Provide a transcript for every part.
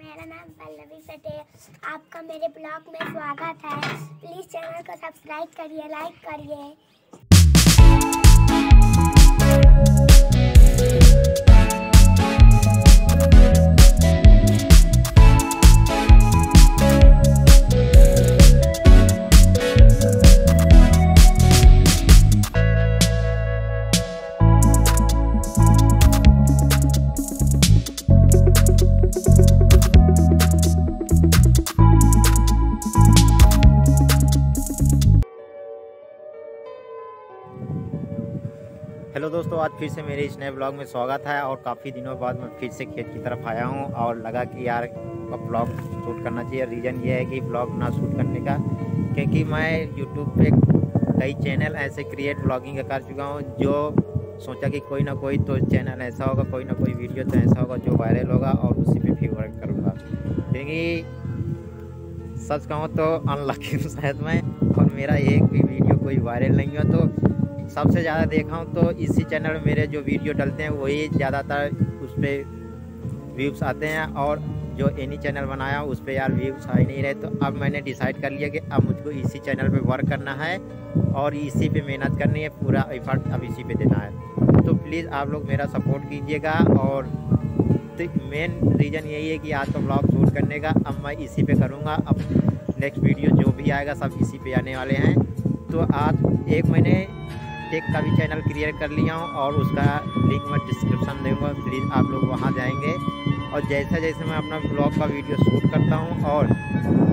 मेरा नाम पल्लवी पटेल आपका मेरे ब्लॉग में स्वागत है। प्लीज़ चैनल को सब्सक्राइब करिए, लाइक करिए। हेलो दोस्तों, आज फिर से मेरे इस नए ब्लॉग में स्वागत है और काफ़ी दिनों बाद मैं फिर से खेत की तरफ़ आया हूँ और लगा कि यार अब ब्लॉग शूट करना चाहिए। रीज़न ये है कि ब्लॉग ना शूट करने का, क्योंकि मैं यूट्यूब पे कई चैनल ऐसे क्रिएट ब्लॉगिंग कर चुका हूँ, जो सोचा कि कोई ना कोई तो चैनल ऐसा होगा, कोई ना कोई वीडियो तो ऐसा होगा जो वायरल होगा और उसी पे भी वर्क करूँगा। क्योंकि सच कहूँ तो अनलकी शायद मैं, और मेरा एक भी वीडियो कोई वायरल नहीं हुआ तो सबसे ज़्यादा देखा हूँ तो इसी चैनल में मेरे जो वीडियो डलते हैं, वही ज़्यादातर उस पर व्यूज़ आते हैं और जो एनी चैनल बनाया उस पर यार व्यूज़ आ ही नहीं रहे। तो अब मैंने डिसाइड कर लिया कि अब मुझको इसी चैनल पे वर्क करना है और इसी पे मेहनत करनी है, पूरा एफर्ट अब इसी पे देना है। तो प्लीज़ आप लोग मेरा सपोर्ट कीजिएगा और तो मेन रीज़न यही है कि आज का ब्लॉग शूट करने का, अब मैं इसी पे करूँगा। अब नेक्स्ट वीडियो जो भी आएगा, सब इसी पे आने वाले हैं। तो आज एक महीने टेक का भी चैनल क्रिएट कर लिया हूँ और उसका लिंक मैं डिस्क्रिप्शन दूँगा प्लीज़ आप लोग वहाँ जाएँगे। और जैसे जैसे मैं अपना ब्लॉग का वीडियो शूट करता हूँ और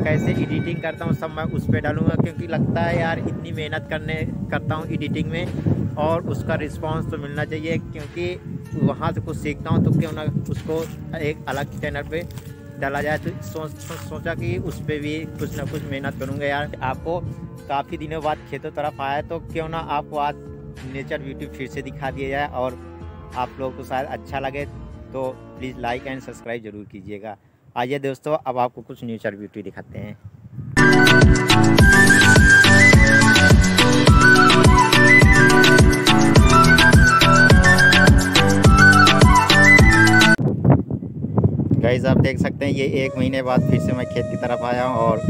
कैसे एडिटिंग करता हूँ, सब मैं उस पर डालूँगा क्योंकि लगता है यार इतनी मेहनत करने, करता हूँ एडिटिंग में और उसका रिस्पांस तो मिलना चाहिए क्योंकि वहाँ से कुछ सीखता हूँ तो क्यों ना उसको एक अलग चैनल पे डाला जाए। तो सोच, सोचा कि उस पर भी कुछ ना कुछ मेहनत करूँगा यार। आपको काफ़ी दिनों बाद खेतों तरफ़ आया तो क्यों ना आपको आज नेचर ब्यूटी फिर से दिखा दिया जाए और आप लोगों को शायद अच्छा लगे तो प्लीज़ लाइक एंड सब्सक्राइब ज़रूर कीजिएगा। आइए दोस्तों, अब आपको कुछ नेचर ब्यूटी दिखाते हैं। गाइस, आप देख सकते हैं, ये एक महीने बाद फिर से मैं खेत की तरफ़ आया हूँ और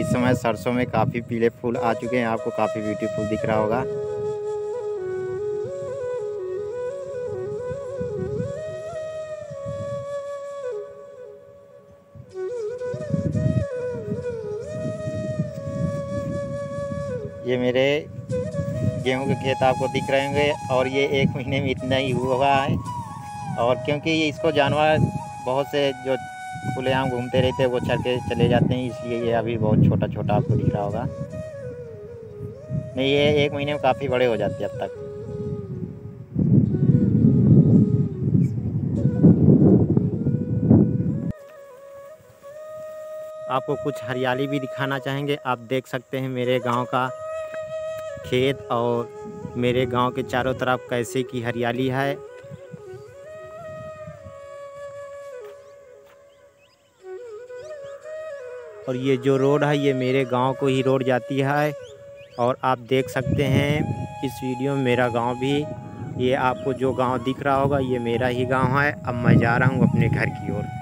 इस समय सरसों में काफ़ी पीले फूल आ चुके हैं। आपको काफ़ी ब्यूटीफुल दिख रहा होगा। ये मेरे गेहूँ के खेत आपको दिख रहे होंगे और ये एक महीने में इतना ही हुआ है। और क्योंकि ये इसको जानवर बहुत से जो खुलेआम घूमते रहते हैं, वो चढ़ के चले जाते हैं, इसलिए ये अभी बहुत छोटा छोटा आपको दिख रहा होगा। नहीं, ये एक महीने में काफ़ी बड़े हो जाते हैं अब तक। आपको कुछ हरियाली भी दिखाना चाहेंगे? आप देख सकते हैं मेरे गाँव का खेत और मेरे गाँव के चारों तरफ़ कैसे की हरियाली है। और ये जो रोड है, ये मेरे गाँव को ही रोड जाती है। और आप देख सकते हैं इस वीडियो में मेरा गाँव भी। ये आपको जो गाँव दिख रहा होगा, ये मेरा ही गाँव है। अब मैं जा रहा हूँ अपने घर की ओर।